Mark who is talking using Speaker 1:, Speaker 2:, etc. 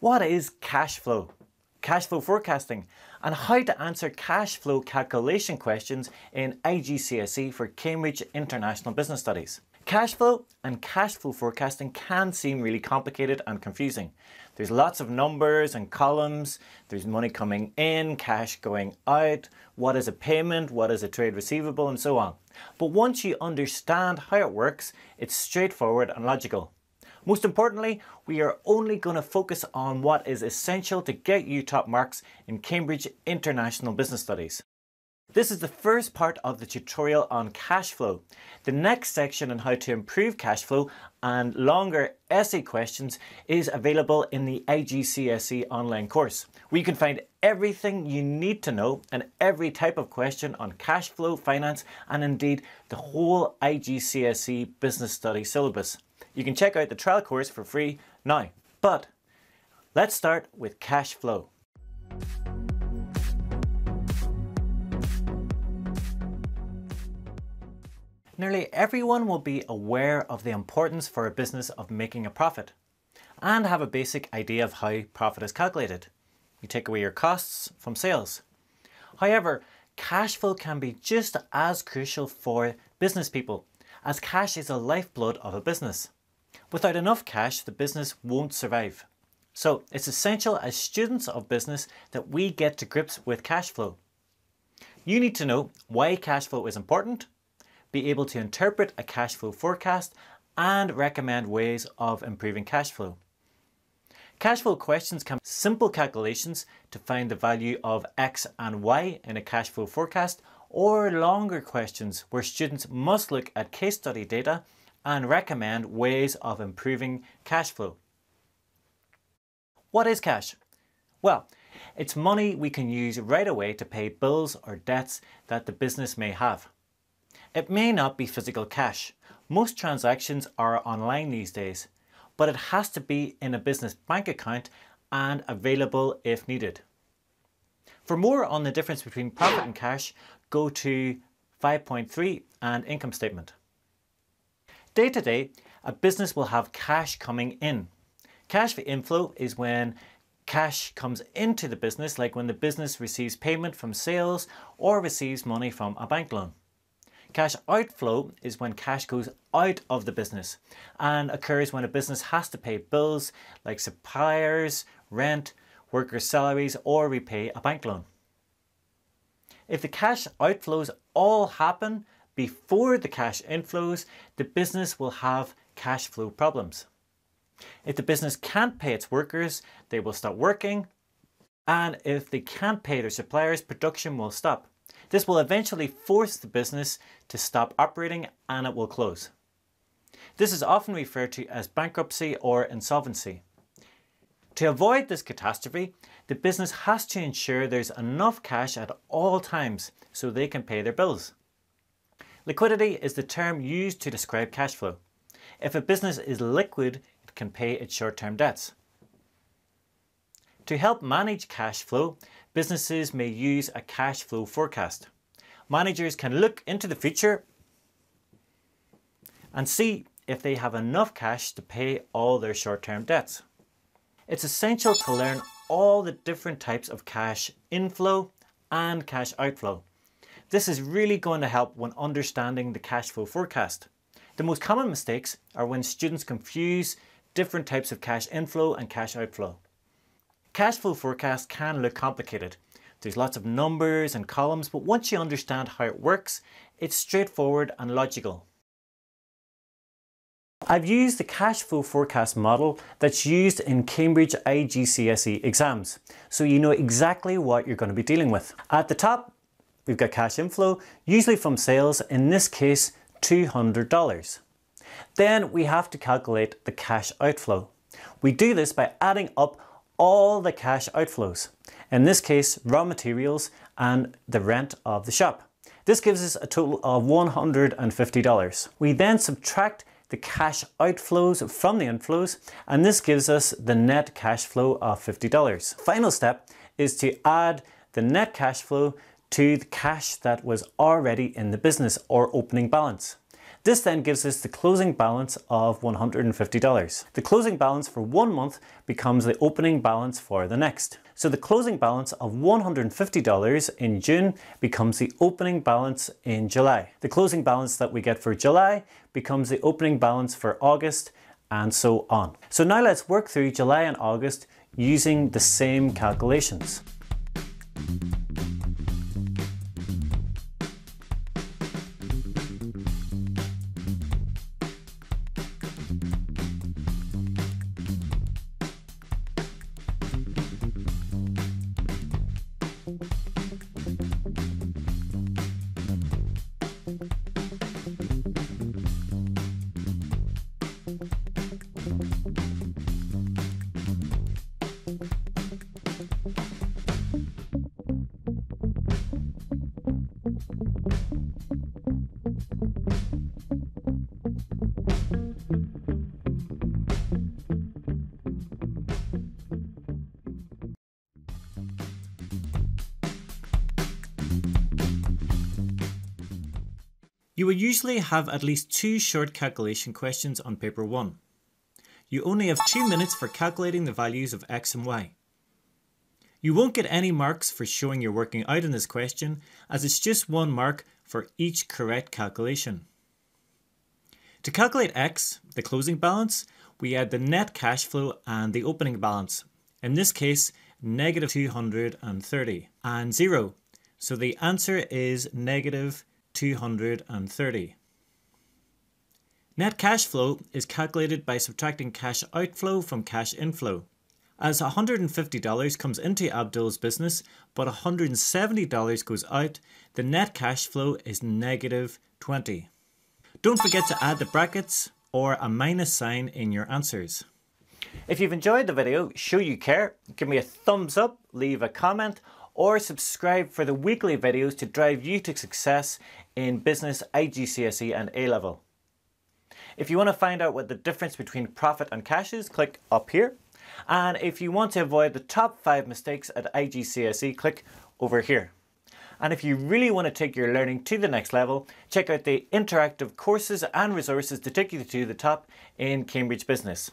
Speaker 1: What is cash flow? Cash flow forecasting and how to answer cash flow calculation questions in IGCSE for Cambridge International Business Studies. Cash flow and cash flow forecasting can seem really complicated and confusing. There's lots of numbers and columns, there's money coming in, cash going out, what is a payment, what is a trade receivable, and so on. But once you understand how it works, it's straightforward and logical. Most importantly, we are only going to focus on what is essential to get you top marks in Cambridge International Business Studies. This is the first part of the tutorial on cash flow. The next section on how to improve cash flow and longer essay questions is available in the IGCSE online course, where you can find everything you need to know and every type of question on cash flow, finance, and indeed the whole IGCSE business study syllabus. You can check out the trial course for free now. But let's start with cash flow. Nearly everyone will be aware of the importance for a business of making a profit and have a basic idea of how profit is calculated. You take away your costs from sales. However, cash flow can be just as crucial for business people as cash is the lifeblood of a business. Without enough cash, the business won't survive. So it's essential as students of business that we get to grips with cash flow. You need to know why cash flow is important be able to interpret a cash flow forecast and recommend ways of improving cash flow. Cash flow questions can be simple calculations to find the value of X and Y in a cash flow forecast or longer questions where students must look at case study data and recommend ways of improving cash flow. What is cash? Well, it's money we can use right away to pay bills or debts that the business may have. It may not be physical cash. Most transactions are online these days, but it has to be in a business bank account and available if needed. For more on the difference between profit and cash, go to 5.3 and income statement. Day to day, a business will have cash coming in. Cash for inflow is when cash comes into the business, like when the business receives payment from sales or receives money from a bank loan. Cash outflow is when cash goes out of the business and occurs when a business has to pay bills like suppliers, rent, workers' salaries, or repay a bank loan. If the cash outflows all happen before the cash inflows, the business will have cash flow problems. If the business can't pay its workers, they will stop working. And if they can't pay their suppliers, production will stop. This will eventually force the business to stop operating and it will close. This is often referred to as bankruptcy or insolvency. To avoid this catastrophe, the business has to ensure there's enough cash at all times so they can pay their bills. Liquidity is the term used to describe cash flow. If a business is liquid, it can pay its short-term debts. To help manage cash flow, businesses may use a cash flow forecast. Managers can look into the future and see if they have enough cash to pay all their short-term debts. It's essential to learn all the different types of cash inflow and cash outflow. This is really going to help when understanding the cash flow forecast. The most common mistakes are when students confuse different types of cash inflow and cash outflow. Cash flow forecast can look complicated. There's lots of numbers and columns, but once you understand how it works, it's straightforward and logical. I've used the cash flow forecast model that's used in Cambridge IGCSE exams, so you know exactly what you're going to be dealing with. At the top, we've got cash inflow, usually from sales, in this case $200. Then we have to calculate the cash outflow. We do this by adding up all the cash outflows. In this case, raw materials and the rent of the shop. This gives us a total of $150. We then subtract the cash outflows from the inflows and this gives us the net cash flow of $50. Final step is to add the net cash flow to the cash that was already in the business or opening balance. This then gives us the closing balance of $150. The closing balance for one month becomes the opening balance for the next. So the closing balance of $150 in June becomes the opening balance in July. The closing balance that we get for July becomes the opening balance for August and so on. So now let's work through July and August using the same calculations. You will usually have at least two short calculation questions on paper 1. You only have 2 minutes for calculating the values of x and y. You won't get any marks for showing you're working out in this question as it's just one mark for each correct calculation. To calculate x, the closing balance, we add the net cash flow and the opening balance. In this case, negative 230 and 0. So the answer is negative 230. Net cash flow is calculated by subtracting cash outflow from cash inflow. As $150 comes into Abdul's business, but $170 goes out, the net cash flow is negative 20. Don't forget to add the brackets or a minus sign in your answers. If you've enjoyed the video, show you care, give me a thumbs up, leave a comment, or subscribe for the weekly videos to drive you to success in business, IGCSE and A-level. If you want to find out what the difference between profit and cash is, click up here. And if you want to avoid the top five mistakes at IGCSE, click over here. And if you really want to take your learning to the next level, check out the interactive courses and resources to take you to the top in Cambridge Business.